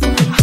あ!